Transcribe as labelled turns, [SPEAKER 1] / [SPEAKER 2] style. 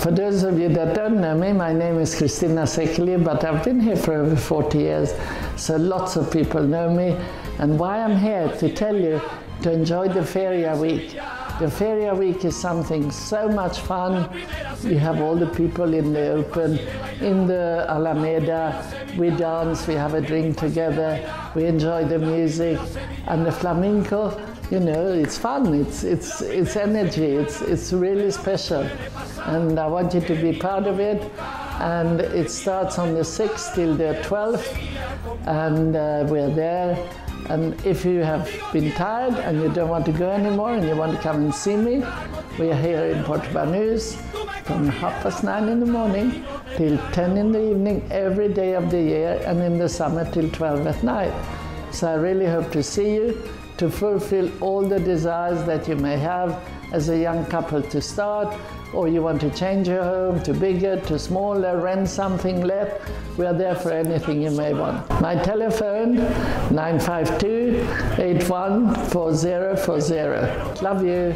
[SPEAKER 1] For those of you that don't know me, my name is Kristina Zsekely, but I've been here for over 40 years, so lots of people know me. And why I'm here to tell you to enjoy the Feria Week. The Feria Week is something so much fun. You have all the people in the open, in the Alameda. We dance, we have a drink together, we enjoy the music, and the flamenco. You know, it's fun. It's it's it's energy. It's it's really special, and I want you to be part of it. And it starts on the 6th till the 12th, and uh, we're there and if you have been tired and you don't want to go anymore and you want to come and see me, we are here in Puerto Banús from half past nine in the morning till 10 in the evening every day of the year and in the summer till 12 at night. So I really hope to see you to fulfill all the desires that you may have as a young couple to start or you want to change your home to bigger, to smaller, rent something, let, we are there for anything you may want. My telephone, 952-814040. Love you.